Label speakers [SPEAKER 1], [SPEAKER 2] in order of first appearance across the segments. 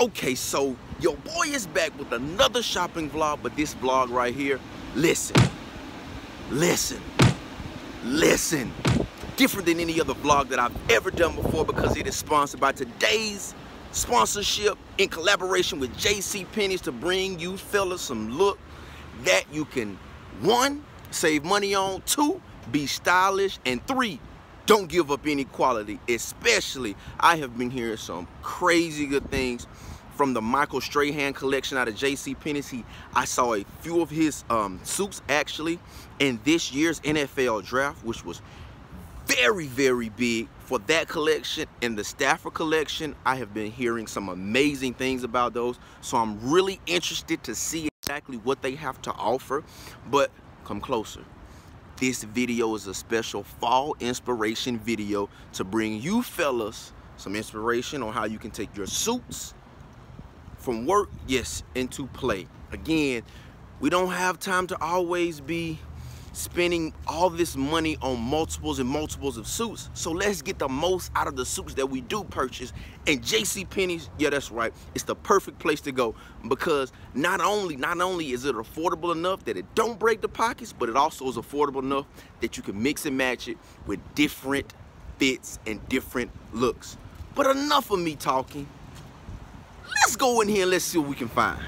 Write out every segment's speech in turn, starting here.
[SPEAKER 1] Okay, so your boy is back with another shopping vlog, but this vlog right here, listen, listen, listen. Different than any other vlog that I've ever done before because it is sponsored by today's sponsorship in collaboration with JC Penney's to bring you fellas some look that you can, one, save money on, two, be stylish, and three, don't give up any quality. Especially, I have been hearing some crazy good things from the Michael Strahan collection out of J.C. Penney's. He, I saw a few of his um, suits actually in this year's NFL draft, which was very, very big for that collection and the Stafford collection. I have been hearing some amazing things about those. So I'm really interested to see exactly what they have to offer. But come closer. This video is a special fall inspiration video to bring you fellas some inspiration on how you can take your suits from work, yes, into play. Again, we don't have time to always be spending all this money on multiples and multiples of suits. So let's get the most out of the suits that we do purchase. And JC Penney's, yeah, that's right. It's the perfect place to go because not only not only is it affordable enough that it don't break the pockets, but it also is affordable enough that you can mix and match it with different fits and different looks. But enough of me talking. Let's go in here and let's see what we can find.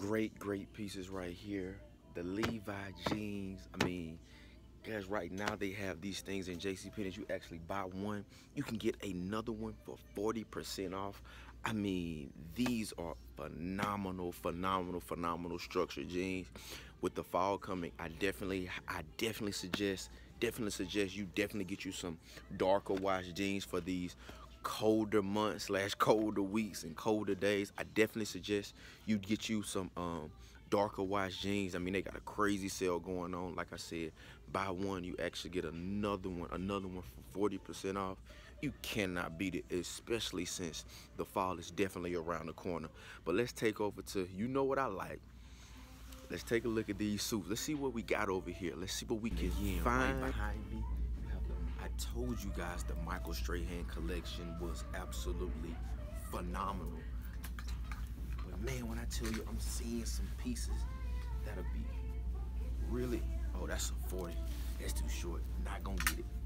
[SPEAKER 1] Great, great pieces right here. The Levi jeans, I mean, guys, right now they have these things in JCPenney's. You actually buy one, you can get another one for 40% off. I mean, these are phenomenal, phenomenal, phenomenal structured jeans. With the fall coming, I definitely, I definitely suggest, definitely suggest you definitely get you some darker wash jeans for these colder months slash colder weeks and colder days. I definitely suggest you get you some um, darker wash jeans. I mean, they got a crazy sale going on. Like I said, buy one, you actually get another one, another one for 40% off you cannot beat it, especially since the fall is definitely around the corner. But let's take over to, you know what I like. Let's take a look at these suits. Let's see what we got over here. Let's see what we can yeah, find. Right behind me, told you guys the Michael Strahan collection was absolutely phenomenal. But man, when I tell you I'm seeing some pieces that'll be really, oh, that's a 40. That's too short. Not gonna get it.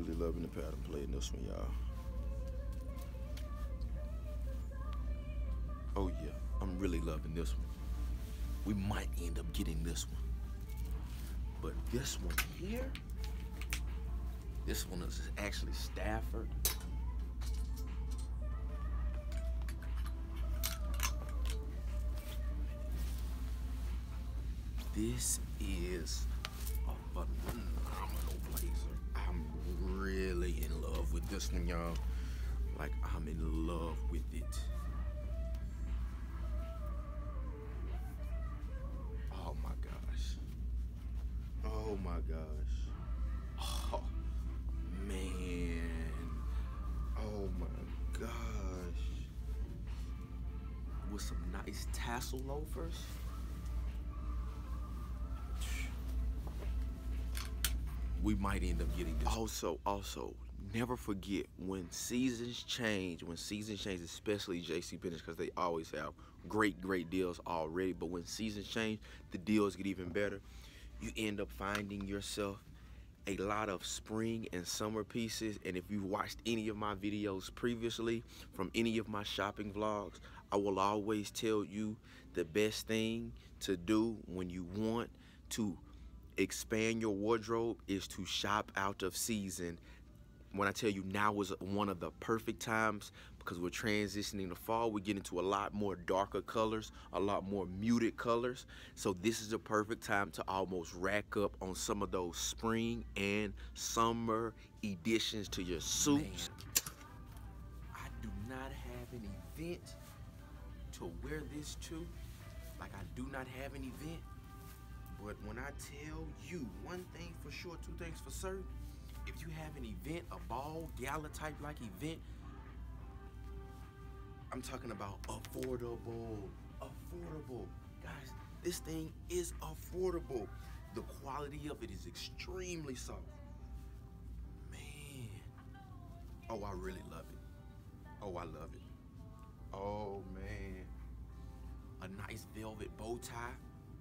[SPEAKER 1] Really loving the pattern play in this one, y'all. Oh yeah, I'm really loving this one. We might end up getting this one. But this one here, this one is actually Stafford. This is a phenomenal blazer. I'm really in love with this one, y'all. Like, I'm in love with it. Oh my gosh. Oh my gosh. Oh, man. Oh my gosh. With some nice tassel loafers. We might end up getting this. Also, also, never forget when seasons change, when seasons change, especially JC Penney's, because they always have great, great deals already. But when seasons change, the deals get even better. You end up finding yourself a lot of spring and summer pieces. And if you've watched any of my videos previously from any of my shopping vlogs, I will always tell you the best thing to do when you want to expand your wardrobe is to shop out of season. When I tell you now is one of the perfect times because we're transitioning to fall, we get into a lot more darker colors, a lot more muted colors. So this is the perfect time to almost rack up on some of those spring and summer additions to your suits. Man, I do not have an event to wear this to. Like I do not have an event but when I tell you one thing for sure, two things for certain, if you have an event, a ball, gala type like event, I'm talking about affordable, affordable. Guys, this thing is affordable. The quality of it is extremely soft. Man. Oh, I really love it. Oh, I love it. Oh, man. A nice velvet bow tie.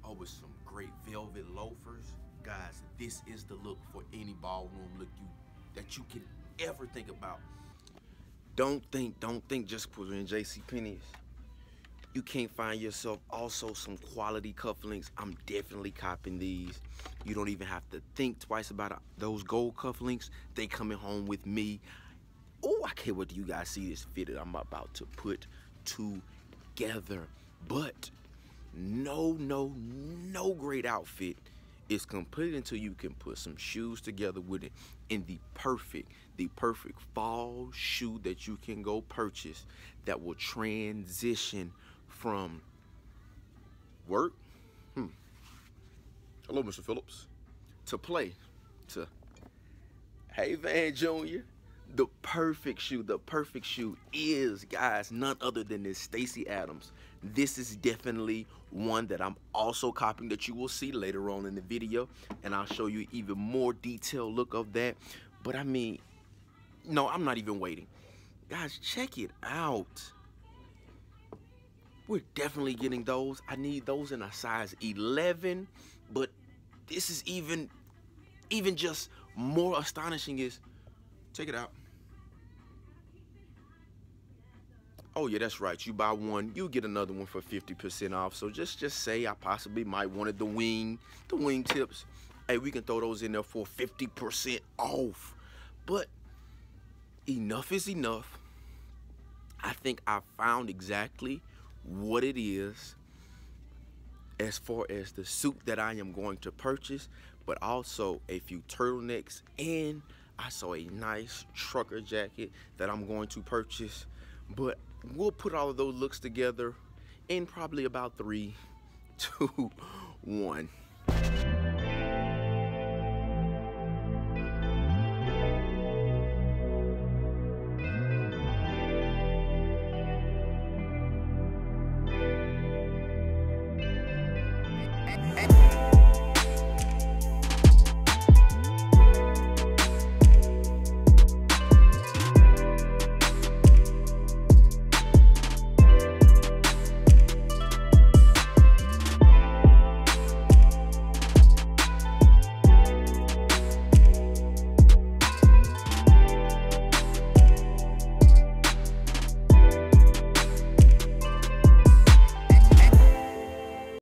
[SPEAKER 1] Oh, with some great velvet loafers. Guys, this is the look for any ballroom look you that you can ever think about. Don't think, don't think just put in JC Penney's. You can't find yourself also some quality cufflinks. I'm definitely copping these. You don't even have to think twice about those gold cufflinks. They coming home with me. Oh, I can't wait till you guys see this fit that I'm about to put together. But no, no, no great outfit is complete until you can put some shoes together with it in the perfect, the perfect fall shoe that you can go purchase that will transition from work, hmm, hello, Mr. Phillips, to play, to, hey, Van Jr., the perfect shoe, the perfect shoe is, guys, none other than this Stacy Adams. This is definitely one that I'm also copying that you will see later on in the video. And I'll show you even more detailed look of that. But I mean, no, I'm not even waiting. Guys, check it out. We're definitely getting those. I need those in a size 11. But this is even, even just more astonishing is, check it out. Oh yeah that's right. You buy one you get another one for 50% off. So just just say i possibly might wanted the wing the wing tips. Hey we can throw those in there for 50% off. But enough is enough. I think i found exactly what it is as far as the suit that i am going to purchase but also a few turtlenecks and i saw a nice trucker jacket that i'm going to purchase. But we'll put all of those looks together in probably about three, two, one. Hey.